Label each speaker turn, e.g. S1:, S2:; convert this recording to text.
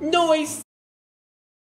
S1: Noise!